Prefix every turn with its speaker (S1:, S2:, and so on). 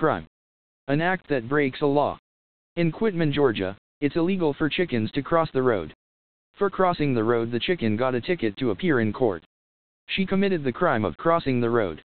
S1: crime. An act that breaks a law. In Quitman, Georgia, it's illegal for chickens to cross the road. For crossing the road the chicken got a ticket to appear in court. She committed the crime of crossing the road.